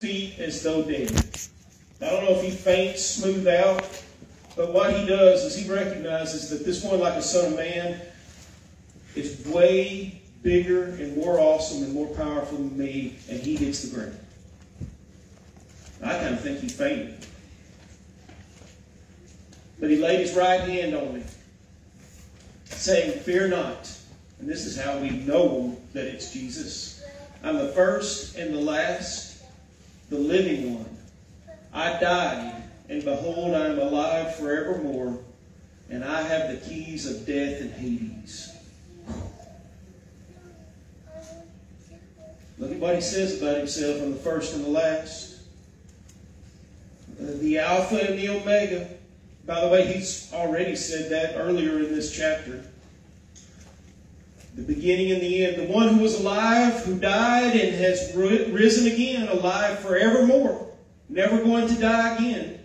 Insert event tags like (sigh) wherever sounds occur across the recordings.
feet as though dead. I don't know if he faints smooth out, but what he does is he recognizes that this one, like a son of man, is way bigger and more awesome and more powerful than me, and he hits the ground. I kind of think he fainted. But he laid his right hand on me, saying, Fear not. And this is how we know that it's Jesus. I'm the first and the last, the living one. I died, and behold, I am alive forevermore, and I have the keys of death and Hades. Look at what he says about himself I'm the first and the last. Uh, the Alpha and the Omega. By the way, he's already said that earlier in this chapter. The beginning and the end. The one who was alive, who died, and has risen again, alive forevermore. Never going to die again.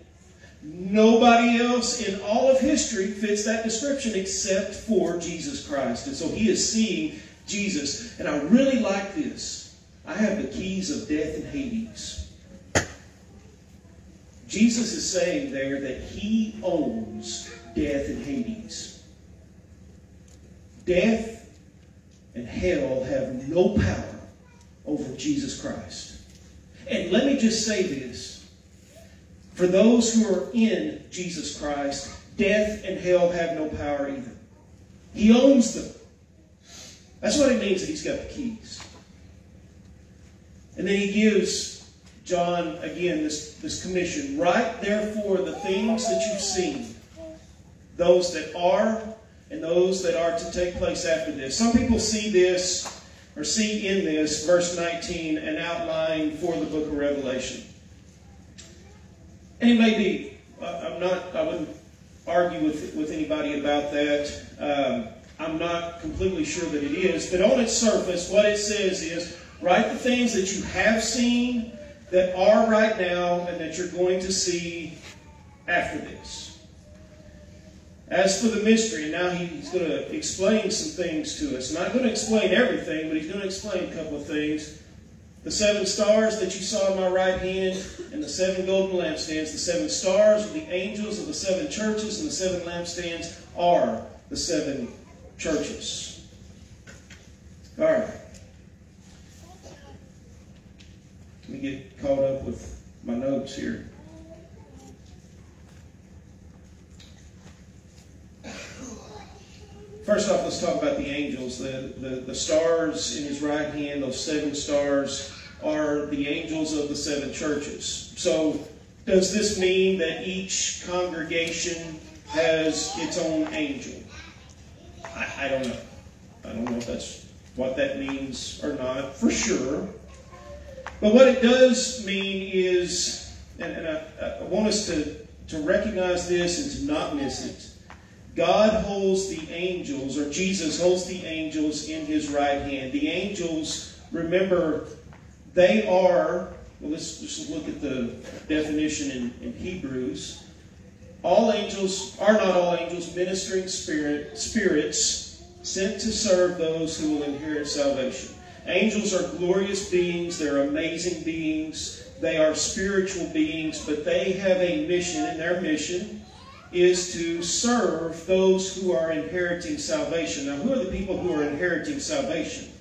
Nobody else in all of history fits that description except for Jesus Christ. And so he is seeing Jesus. And I really like this. I have the keys of death and Hades. Jesus is saying there that he owns death and Hades. Death and hell have no power over Jesus Christ. And let me just say this. For those who are in Jesus Christ, death and hell have no power either. He owns them. That's what it means that he's got the keys. And then he gives John, again, this, this commission. Write, therefore, the things that you've seen, those that are and those that are to take place after this. Some people see this or see in this, verse 19, an outline for the book of Revelation. And it may be. I'm not, I wouldn't argue with, with anybody about that. Um, I'm not completely sure that it is. But on its surface, what it says is write the things that you have seen, that are right now, and that you're going to see after this. As for the mystery, now he's going to explain some things to us. Not going to explain everything, but he's going to explain a couple of things. The seven stars that you saw in my right hand, and the seven golden lampstands. The seven stars are the angels of the seven churches, and the seven lampstands are the seven churches. All right. Let me get caught up with my notes here. First off, let's talk about the angels. The, the, the stars in his right hand, those seven stars, are the angels of the seven churches. So, does this mean that each congregation has its own angel? I, I don't know. I don't know if that's what that means or not, for sure. But what it does mean is, and, and I, I want us to, to recognize this and to not miss it God holds the angels, or Jesus holds the angels in his right hand. The angels, remember, they are, well, let's just look at the definition in, in Hebrews. All angels are not all angels, ministering spirit, spirits sent to serve those who will inherit salvation. Angels are glorious beings, they're amazing beings, they are spiritual beings, but they have a mission, and their mission is to serve those who are inheriting salvation. Now, who are the people who are inheriting salvation?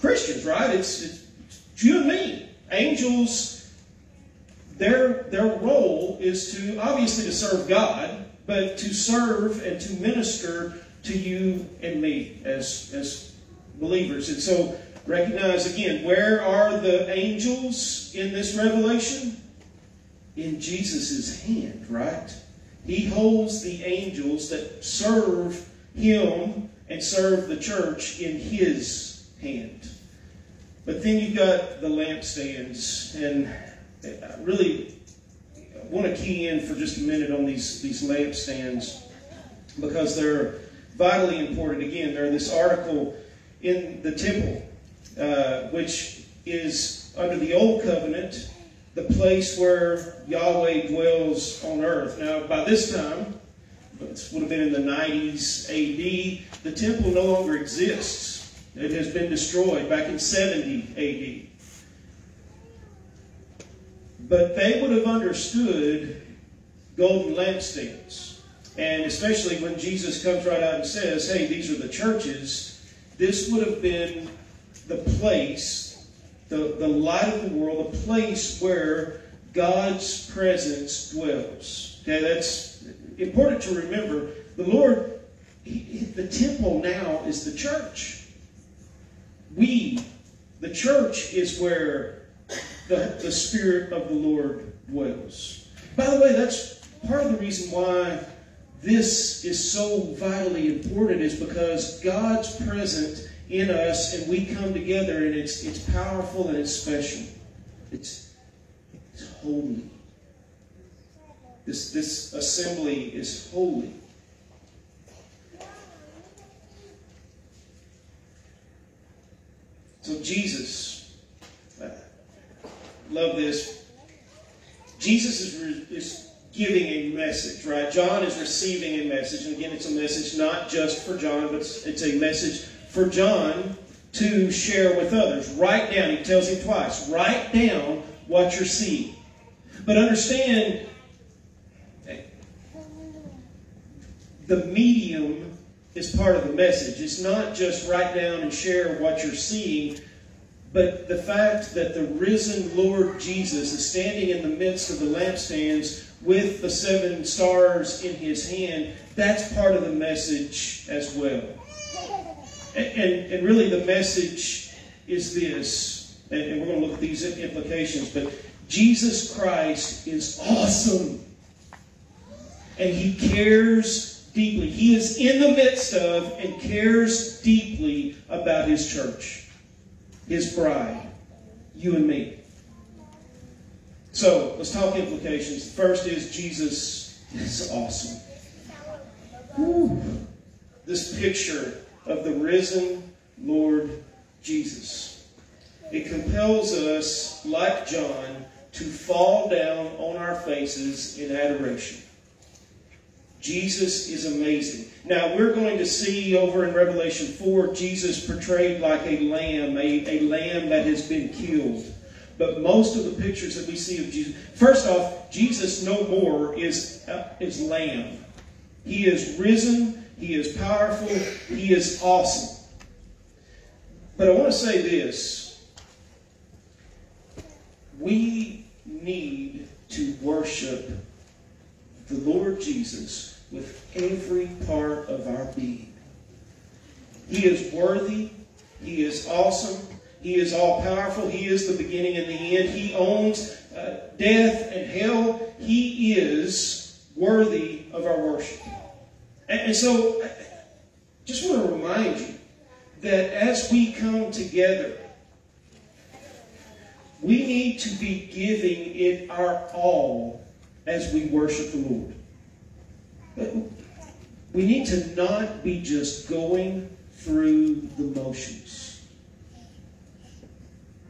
Christians, right? It's, it's you and me. Angels, their, their role is to, obviously, to serve God, but to serve and to minister to you and me as, as believers. And so, recognize again, where are the angels in this revelation? In Jesus' hand, right? He holds the angels that serve him and serve the church in his hand. But then you've got the lampstands, and I really want to key in for just a minute on these, these lampstands because they're vitally important. Again, they're this article in the temple, uh, which is under the old covenant the place where Yahweh dwells on earth. Now, by this time, this would have been in the 90s AD, the temple no longer exists. It has been destroyed back in 70 AD. but they would have understood golden lampstands. And especially when Jesus comes right out and says, hey, these are the churches, this would have been the place, the, the light of the world, the place where God's presence dwells. Okay, that's important to remember. The Lord, he, the temple now is the church. We, the church, is where the, the Spirit of the Lord dwells. By the way, that's part of the reason why this is so vitally important is because God's present in us and we come together and it's it's powerful and it's special. It's it's holy. This this assembly is holy. So Jesus, uh, love this. Jesus is, is giving a message, right? John is receiving a message. And again, it's a message not just for John, but it's, it's a message for John to share with others. Write down, he tells him twice, write down what you're seeing. But understand, the medium is part of the message. It's not just write down and share what you're seeing, but the fact that the risen Lord Jesus is standing in the midst of the lampstands with the seven stars in his hand, that's part of the message as well. And, and, really, the message is this, and, we're going to look at these implications, but Jesus Christ is awesome. And he cares deeply. He is in the midst of and cares deeply about his church, his bride, you and me. So let's talk implications. First is Jesus is awesome. This picture of the risen Lord Jesus. It compels us, like John, to fall down on our faces in adoration. Jesus is amazing. Now, we're going to see over in Revelation 4, Jesus portrayed like a lamb, a, a lamb that has been killed. But most of the pictures that we see of Jesus, first off, Jesus no more is, uh, is lamb. He is risen, he is powerful, he is awesome. But I want to say this. We need to worship the Lord Jesus with every part of our being. He is worthy. He is awesome. He is all powerful. He is the beginning and the end. He owns uh, death and hell. He is worthy of our worship. And, and so, I just want to remind you that as we come together, we need to be giving it our all as we worship the Lord. We need to not be just going through the motions.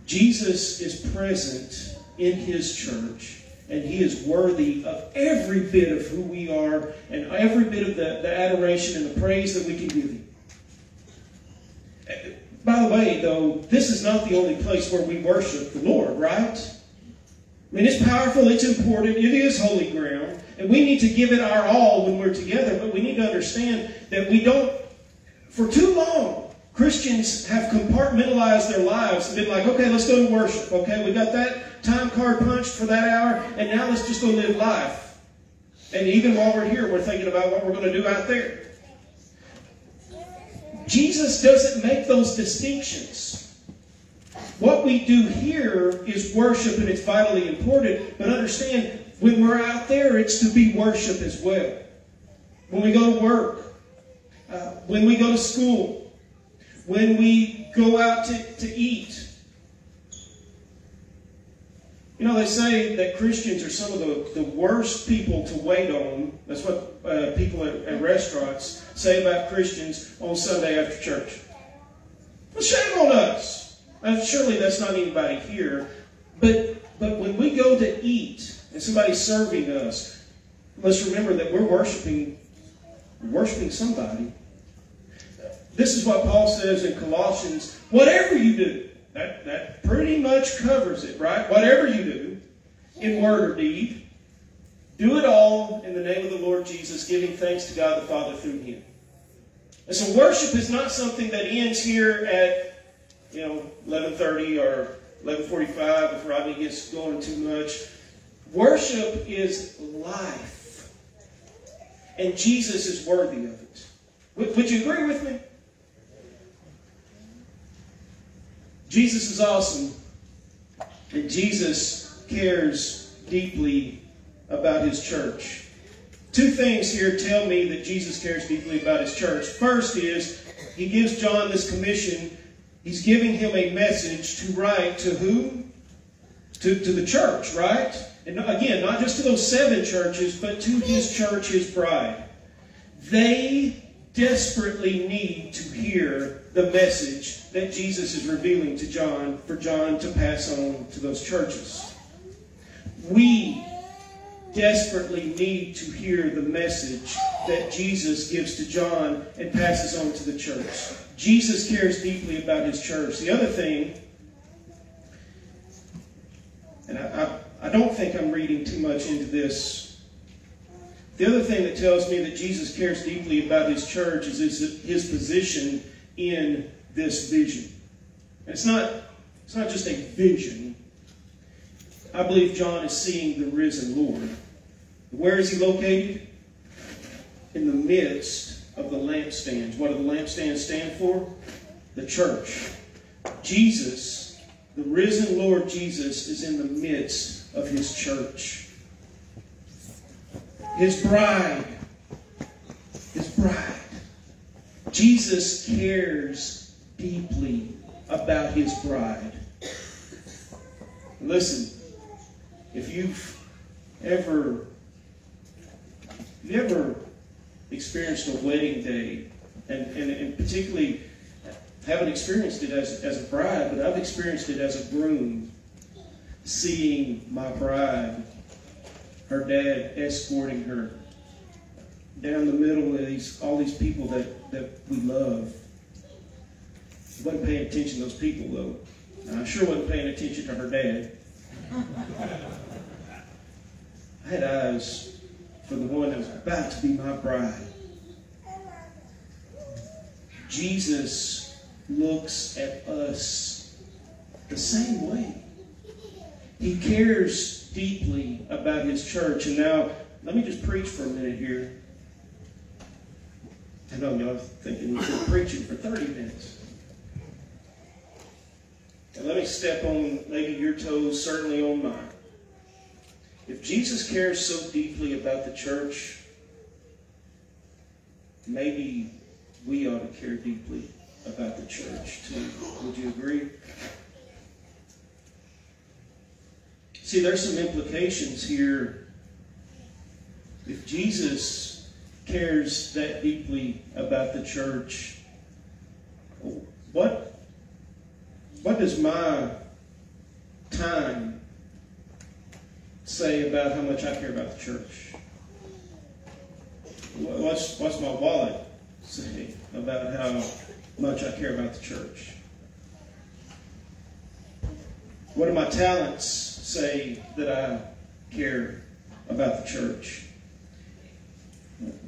Jesus is present in his church, and he is worthy of every bit of who we are and every bit of the, the adoration and the praise that we can give him. By the way, though, this is not the only place where we worship the Lord, right? I mean, it's powerful, it's important, it is holy ground, and we need to give it our all when we're together, but we need to understand that we don't, for too long, Christians have compartmentalized their lives and been like, okay, let's go to worship. Okay, we got that time card punched for that hour, and now let's just go live life. And even while we're here, we're thinking about what we're going to do out there. Jesus doesn't make those distinctions. What we do here is worship, and it's vitally important. But understand, when we're out there, it's to be worship as well. When we go to work, uh, when we go to school, when we go out to, to eat. You know, they say that Christians are some of the, the worst people to wait on. That's what uh, people at, at, restaurants say about Christians on Sunday after church. Well, shame on us. Surely that's not anybody here. But, but when we go to eat and somebody's serving us, let's remember that we're worshiping, worshiping somebody. This is what Paul says in Colossians whatever you do, that, that pretty much covers it, right? Whatever you do, in word or deed. Do it all in the name of the Lord Jesus, giving thanks to God the Father through him. And so worship is not something that ends here at, you know, 11.30 or 11.45 if Rodney gets going too much. Worship is life. And Jesus is worthy of it. Would, would you agree with me? Jesus is awesome. And Jesus cares deeply about his church. Two things here tell me that Jesus cares deeply about his church. First is he gives John this commission. He's giving him a message to write to who? To, to the church, right? And again, not just to those seven churches, but to his church, his bride. They desperately need to hear the message that Jesus is revealing to John for John to pass on to those churches. We desperately need to hear the message that Jesus gives to John and passes on to the church. Jesus cares deeply about his church. The other thing, and I, I, I don't think I'm reading too much into this. The other thing that tells me that Jesus cares deeply about his church is his, his position in this vision. It's not, it's not just a vision. I believe John is seeing the risen Lord. Where is he located? In the midst of the lampstands. What do the lampstands stand for? The church. Jesus, the risen Lord Jesus, is in the midst of his church. His bride. His bride. Jesus cares deeply about his bride. Listen, if you've ever you ever experienced a wedding day, and, and, and particularly haven't experienced it as, as a bride, but I've experienced it as a groom, seeing my bride, her dad escorting her down the middle of these all these people that, that we love. I wasn't paying attention to those people though. And I sure wasn't paying attention to her dad. I had eyes for the one that was about to be my bride. Jesus looks at us the same way. He cares deeply about his church. And now, let me just preach for a minute here. I know y'all thinking we've been preaching for 30 minutes. And let me step on maybe your toes, certainly on mine. If Jesus cares so deeply about the church, maybe we ought to care deeply about the church too. Would you agree? See, there's some implications here. If Jesus cares that deeply about the church, what, what does my time say about how much I care about the church? What's, what's my wallet say about how much I care about the church? What do my talents say that I care about the church?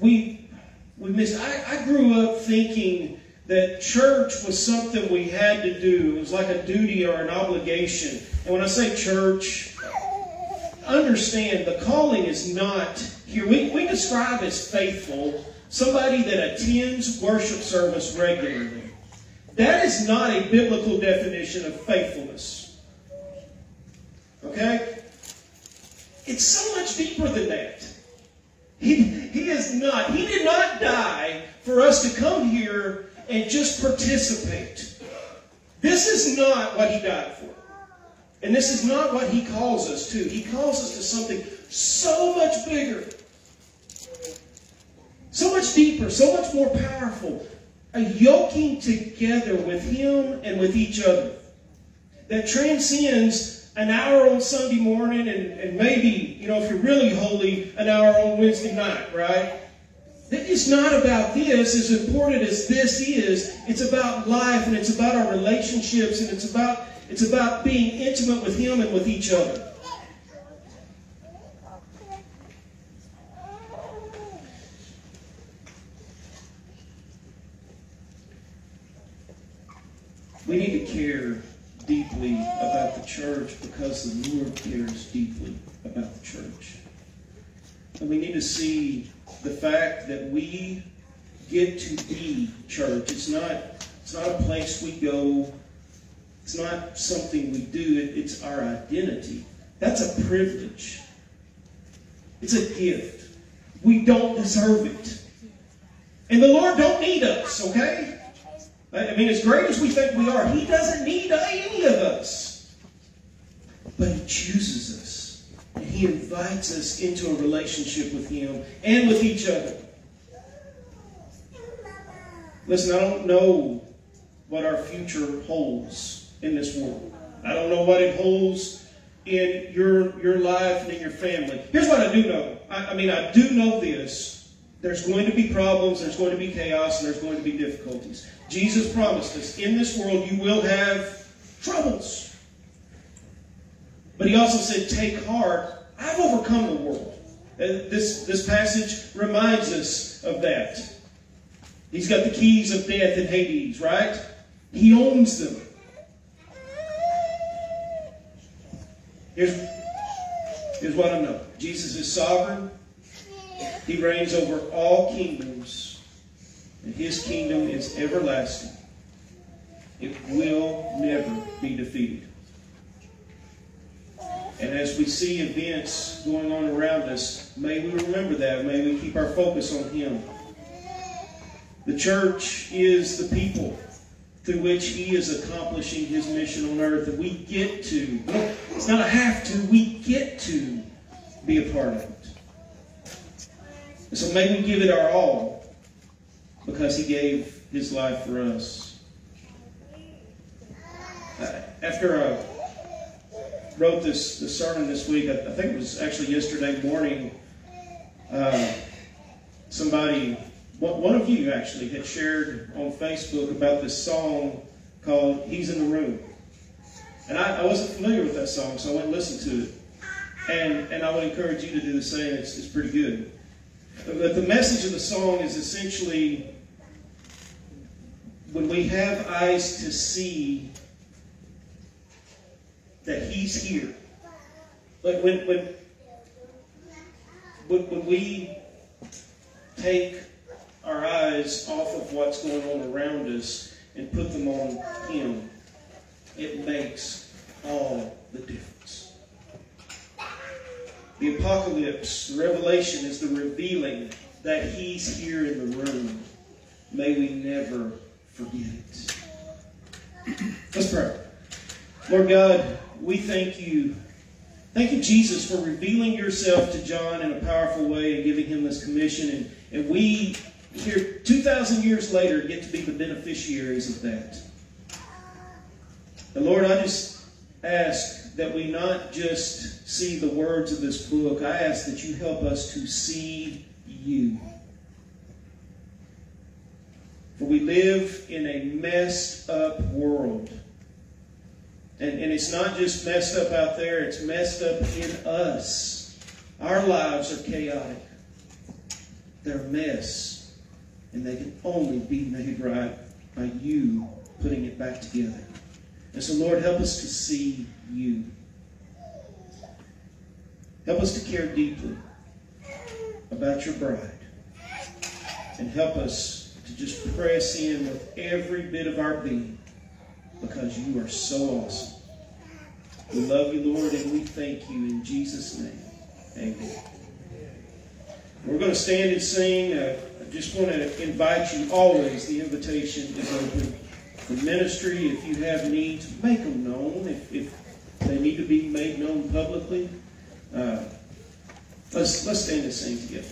We, we miss, I, I grew up thinking that church was something we had to do. It was like a duty or an obligation. And when I say church, understand the calling is not here. We, we describe as faithful somebody that attends worship service regularly. That is not a biblical definition of faithfulness. Okay? It's so much deeper than that. He, he is not, he did not die for us to come here and just participate. This is not what he died for. And this is not what he calls us to. He calls us to something so much bigger, so much deeper, so much more powerful. A yoking together with him and with each other that transcends an hour on Sunday morning and, and maybe, you know, if you're really holy, an hour on Wednesday night, right? It's not about this, as important as this is, it's about life and it's about our relationships and it's about it's about being intimate with him and with each other. We need to care deeply about the church because the Lord cares deeply about the church. And we need to see the fact that we get to be church. It's not, it's not a place we go. It's not something we do. It, it's our identity. That's a privilege. It's a gift. We don't deserve it. And the Lord don't need us, okay? I mean, as great as we think we are, He doesn't need any of us. But He chooses us. And He invites us into a relationship with Him and with each other. Listen, I don't know what our future holds in this world. I don't know what it holds in your, your life and in your family. Here's what I do know. I, I mean, I do know this. There's going to be problems, there's going to be chaos, and there's going to be difficulties. Jesus promised us, in this world you will have troubles. But he also said, take heart, I've overcome the world. And this, this passage reminds us of that. He's got the keys of death and Hades, right? He owns them. Here's, here's what I know Jesus is sovereign, He reigns over all kingdoms, and His kingdom is everlasting. It will never be defeated. And as we see events going on around us, may we remember that. May we keep our focus on Him. The church is the people through which he is accomplishing his mission on earth. And we get to, it's not a have to, we get to be a part of it. And so may we give it our all because he gave his life for us. Uh, after I wrote this, this sermon this week, I, I think it was actually yesterday morning, uh, somebody one of you actually had shared on Facebook about this song called He's in the Room. And I, I wasn't familiar with that song, so I went and listened to it. And, and I would encourage you to do the same. It's, it's pretty good. But the message of the song is essentially when we have eyes to see that He's here. Like when, when, when, when we take our eyes off of what's going on around us and put them on Him, it makes all the difference. The apocalypse, the revelation, is the revealing that He's here in the room. May we never forget. Let's pray. Lord God, we thank you. Thank you, Jesus, for revealing yourself to John in a powerful way and giving him this commission. And, and we here 2,000 years later get to be the beneficiaries of that. And Lord, I just ask that we not just see the words of this book, I ask that you help us to see you. For we live in a messed up world. And, and it's not just messed up out there, it's messed up in us. Our lives are chaotic. They're a mess. And they can only be made right by you putting it back together. And so, Lord, help us to see you. Help us to care deeply about your bride. And help us to just press in with every bit of our being because you are so awesome. We love you, Lord, and we thank you in Jesus' name. Amen. We're going to stand and sing. Uh, I just want to invite you always, the invitation is open for ministry. If you have needs, make them known. If, if they need to be made known publicly, uh, let's, let's stand and sing together.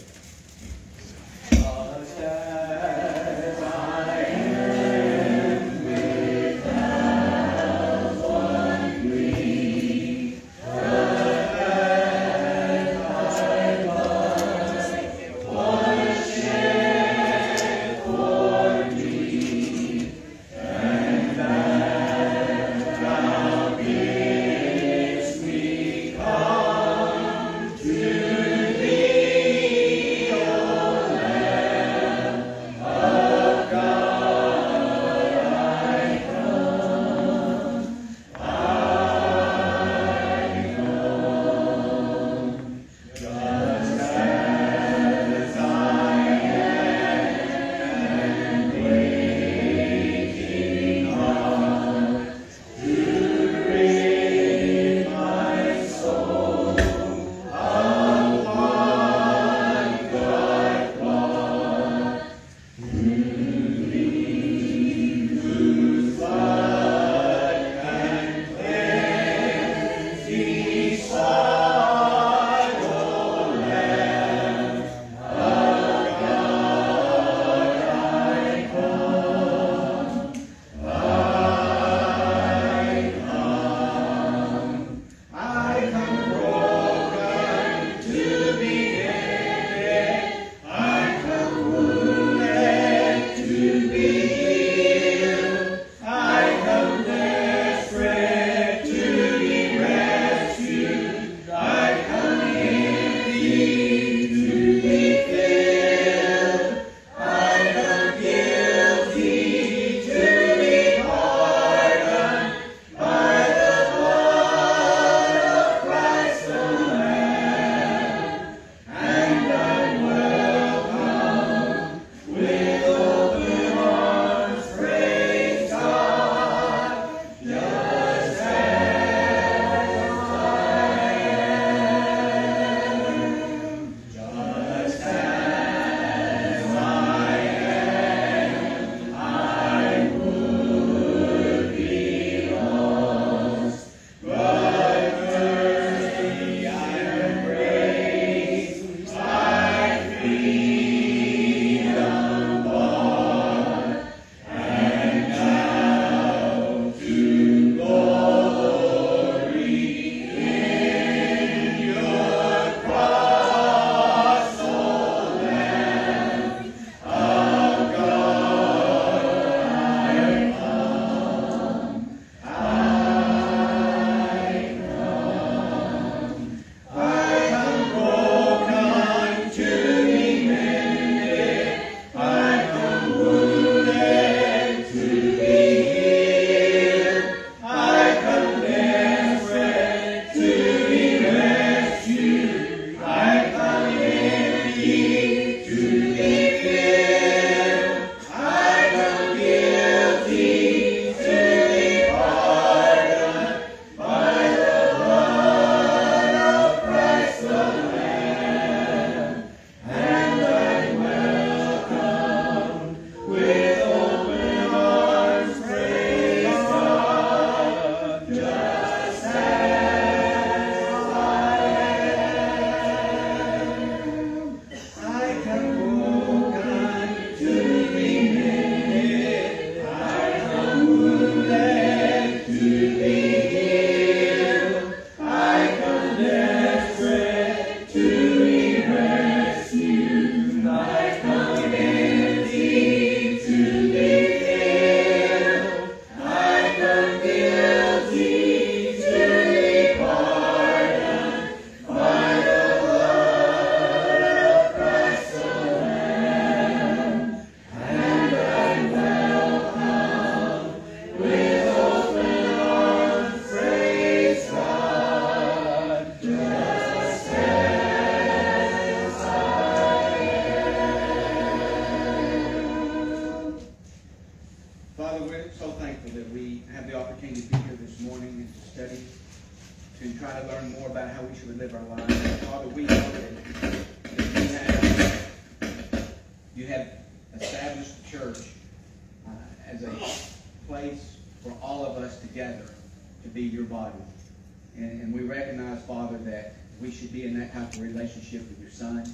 Son,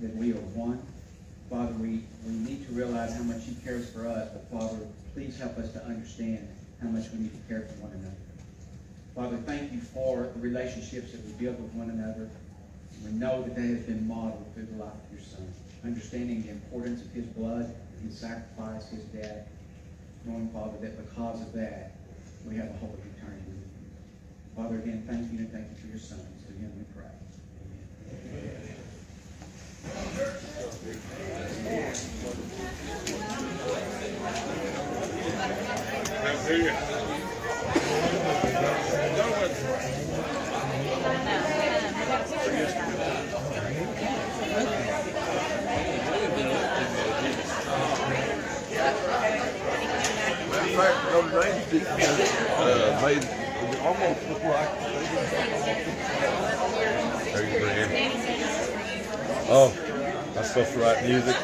that we are one. Father, we, we need to realize how much He cares for us, but Father, please help us to understand how much we need to care for one another. Father, thank you for the relationships that we build with one another. We know that that has been modeled through the life of your Son. Understanding the importance of His blood, His sacrifice, His death. Knowing, Father, that because of that, we have a hope of eternity. Father, again, thank you and thank you for your Son. To Him we pray. Matter of fact, Notre Dame uh, Uh, made almost look like. There you. Oh, I'm supposed to write music.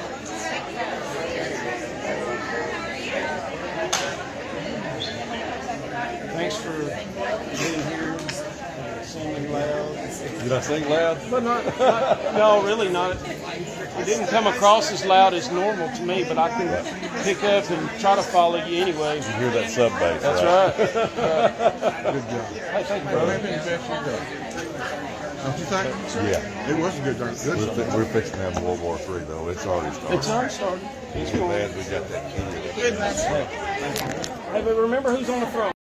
Thanks for being here, uh, singing loud. Did I sing loud? But not, not, no, really not. It didn't come across as loud as normal to me, but I can pick up and try to follow you anyway. You hear that sub bass? That's right. (laughs) Good job. Hey, thank you, Well, brother. They've been best you done. Don't you think? Yeah. It was a good, darn good We're, fi- we're fixing to have World War Three though. It's already started. It's already started. It's Too going. bad we got that kid. Hey, but remember who's on the throne.